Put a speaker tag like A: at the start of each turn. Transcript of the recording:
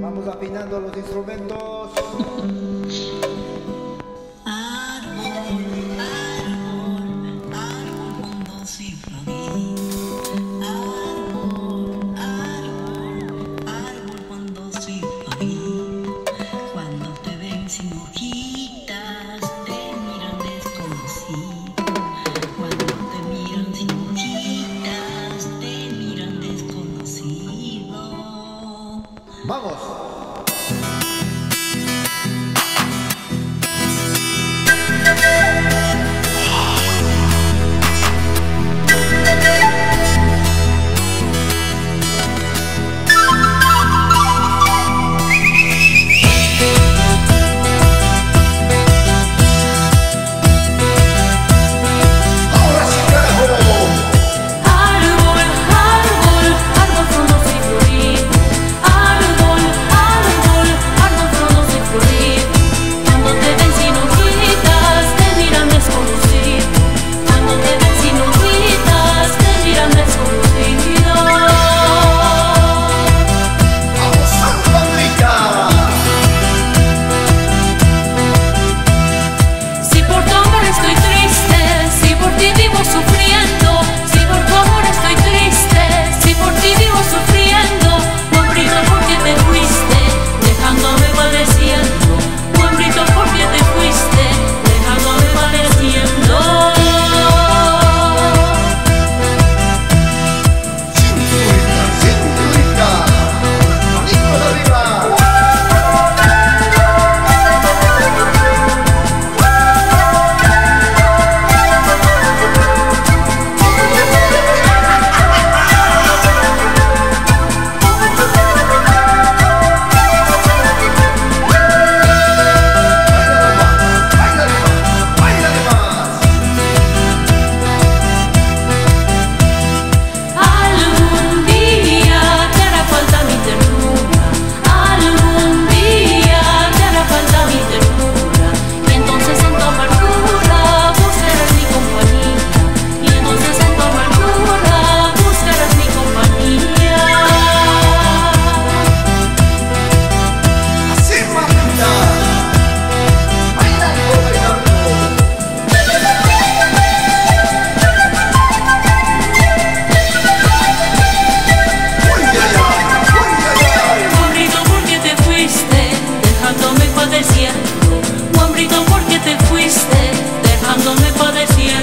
A: Vamos afinando los instrumentos. ¡Vamos! parecía